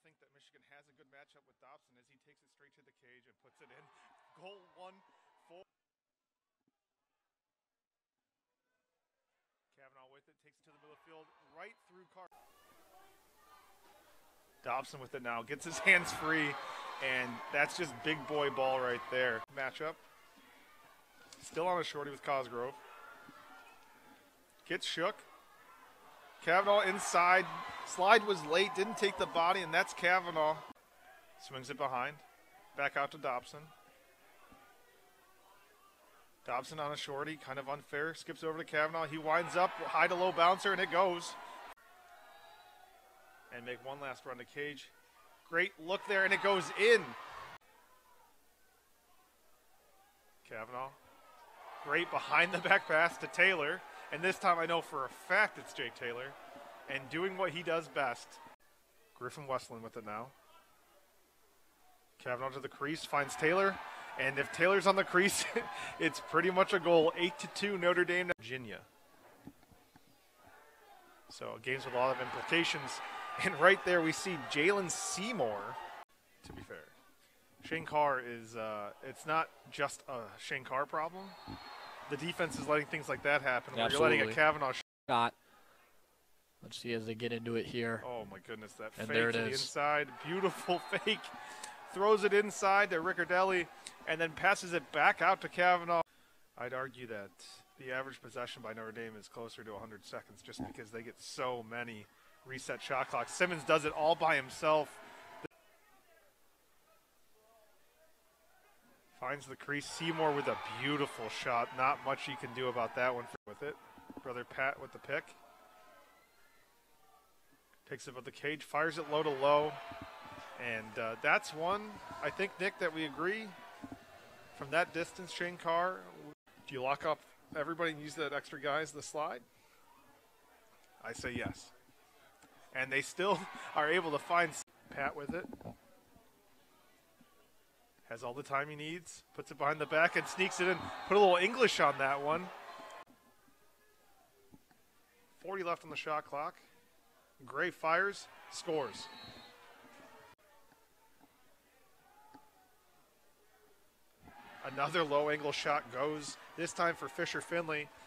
that Michigan has a good matchup with Dobson as he takes it straight to the cage and puts it in. Goal one, four. Kavanagh with it, takes it to the middle of the field, right through Carr. Dobson with it now, gets his hands free, and that's just big boy ball right there. Matchup. Still on a shorty with Cosgrove. Gets shook. Kavanagh inside. Slide was late, didn't take the body, and that's Kavanagh. Swings it behind. Back out to Dobson. Dobson on a shorty, kind of unfair. Skips over to Kavanagh. He winds up, high to low bouncer, and it goes. And make one last run to Cage. Great look there, and it goes in. Kavanagh. Great behind the back pass to Taylor. And this time I know for a fact it's Jake Taylor. And doing what he does best. Griffin Westlin with it now. Kavanagh to the crease, finds Taylor. And if Taylor's on the crease, it's pretty much a goal. 8 to 2 Notre Dame, Virginia. So games with a lot of implications. And right there we see Jalen Seymour, to be fair. Shane Carr is, uh, it's not just a Shane Carr problem. The defense is letting things like that happen where you're letting a. Kavanagh Shot. Let's see as they get into it here. Oh my goodness, that And fake there it to the inside, beautiful fake. Throws it inside to Riccardelli, and then passes it back out to Kavanagh. I'd argue that the average possession by Notre Dame is closer to 100 seconds, just because they get so many reset shot clocks. Simmons does it all by himself. Finds the crease. Seymour with a beautiful shot. Not much you can do about that one with it. Brother Pat with the pick. Picks up the cage, fires it low to low. And uh, that's one, I think, Nick, that we agree from that distance, Shane Carr. Do you lock up everybody and use that extra guy as the slide? I say yes. And they still are able to find Pat with it. Has all the time he needs, puts it behind the back and sneaks it in. Put a little English on that one. 40 left on the shot clock. Gray fires, scores. Another low angle shot goes, this time for Fisher Finley.